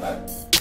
Bye.